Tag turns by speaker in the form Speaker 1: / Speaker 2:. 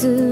Speaker 1: つ